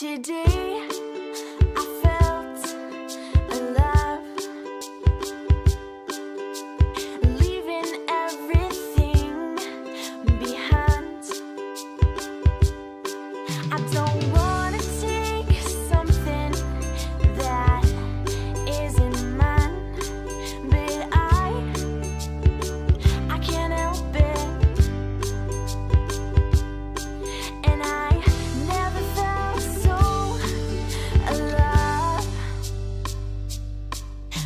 Today